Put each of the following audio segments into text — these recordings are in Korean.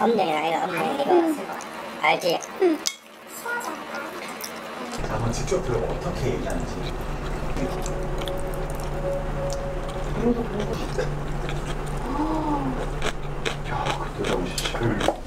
엄령이 아니라 엄령 이거 음. 알지? 음. 응. 한번 직접 들어봐 어떻게 얘기하는지. 음. 야, 그때 당시 제일.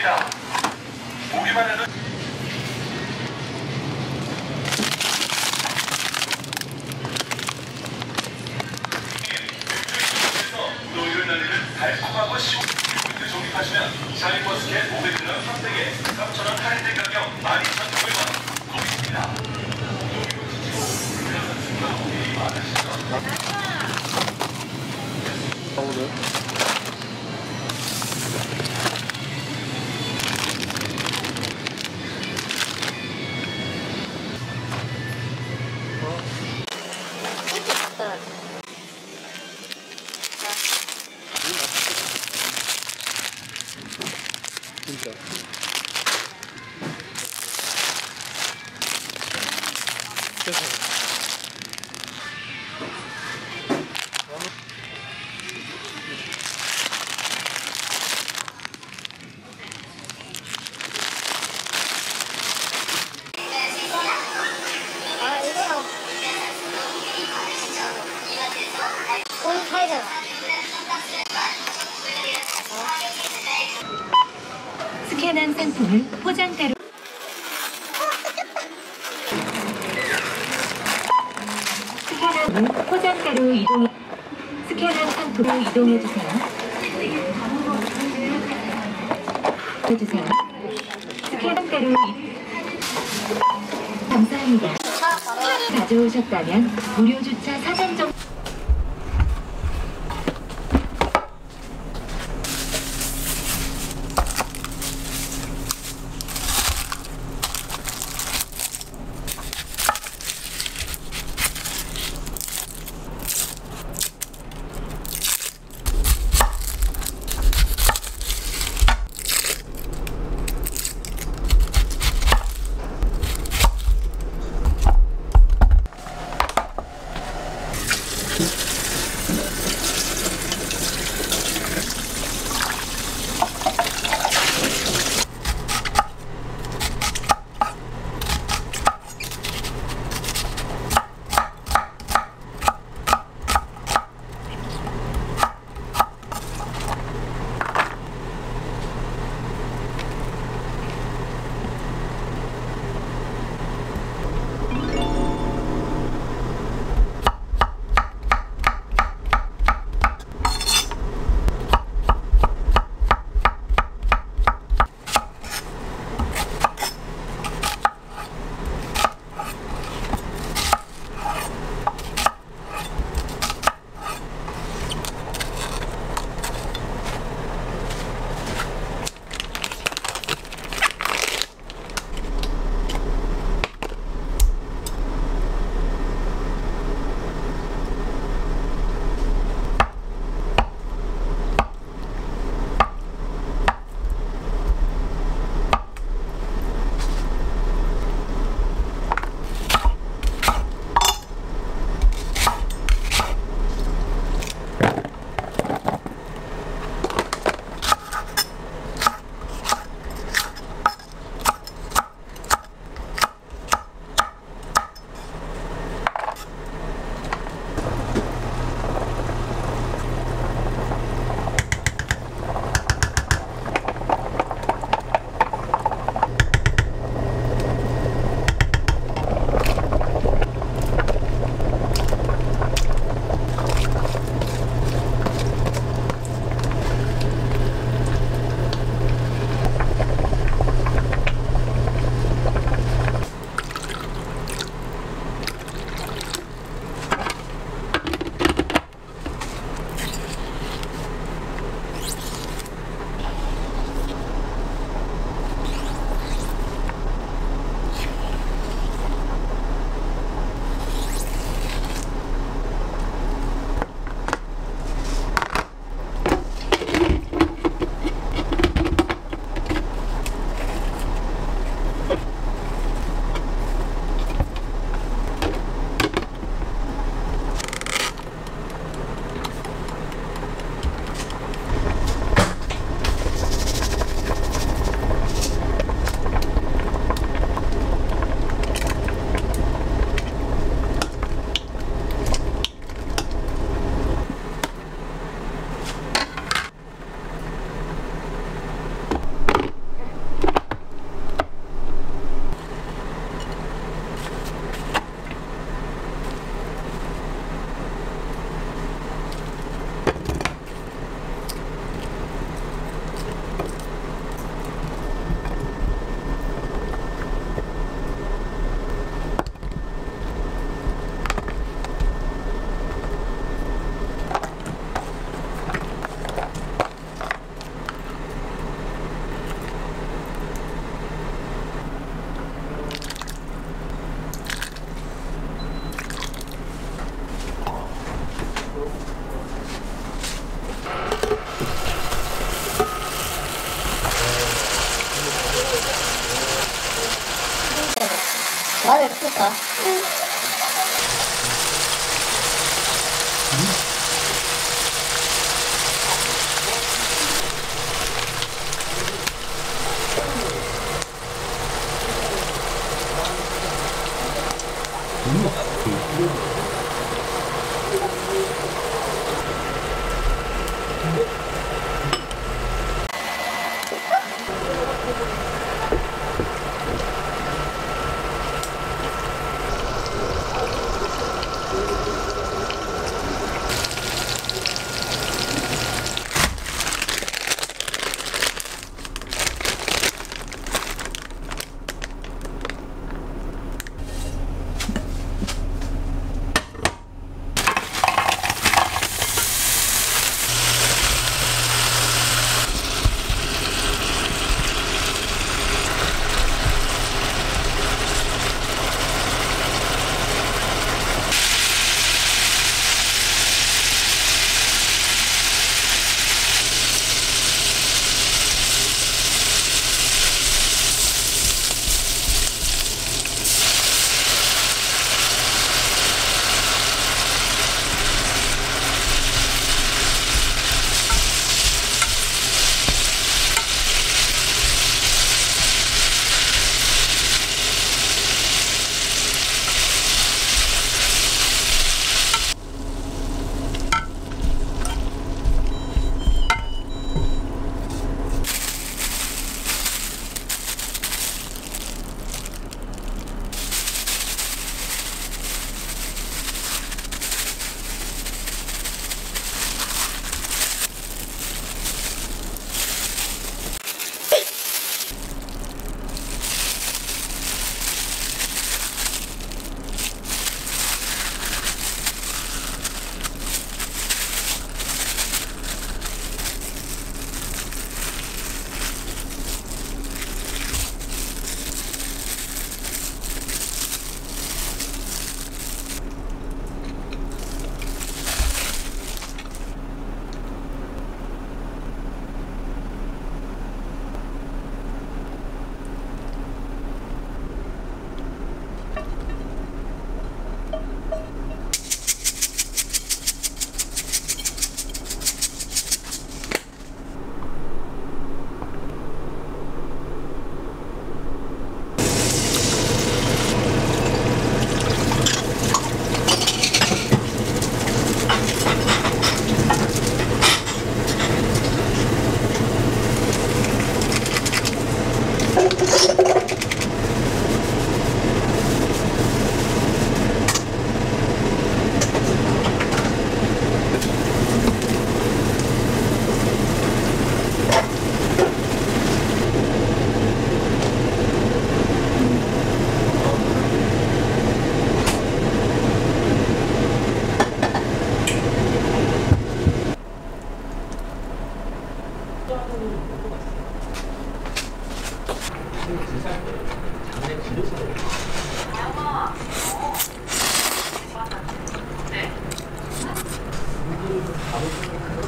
됩니다. 보기만 해도. 무료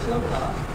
시간보다